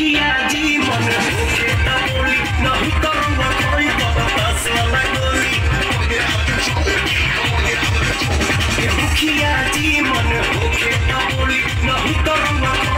রাখিয়া জীবন বলি নহি করব কই করতাসলা গলি রাখিয়া বলি নহি করব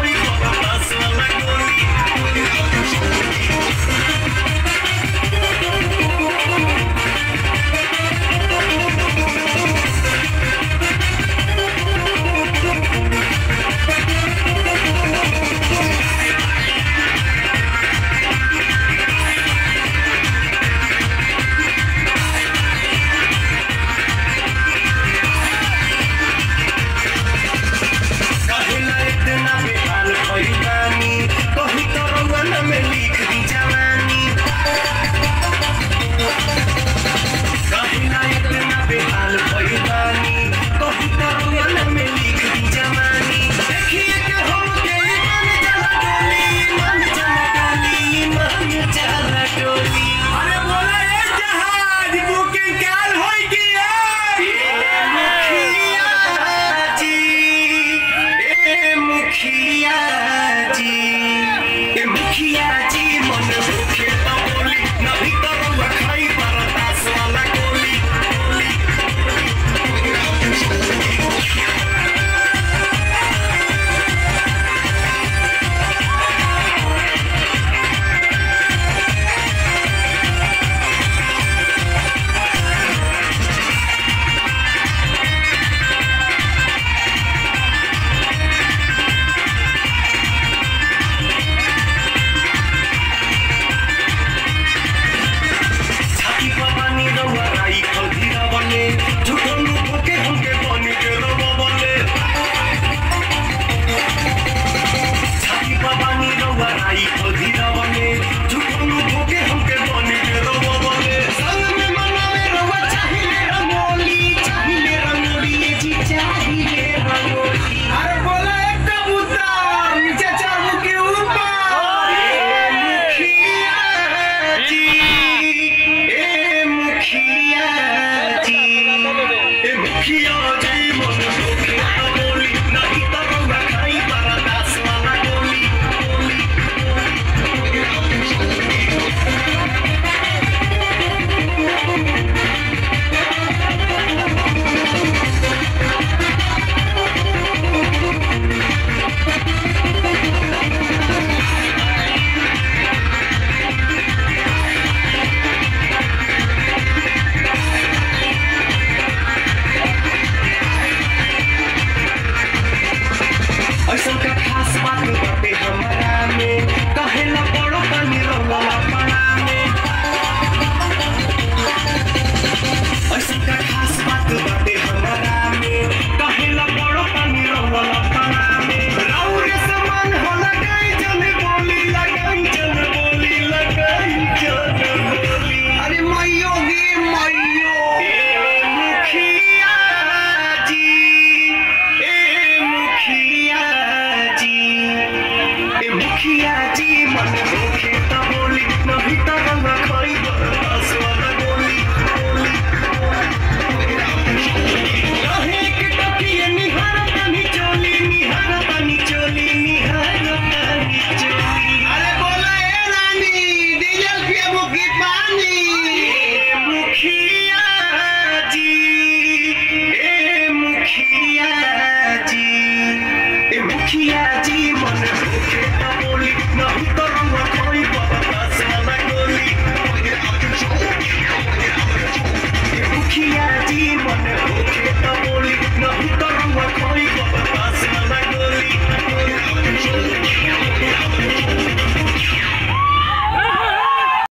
बनाई तो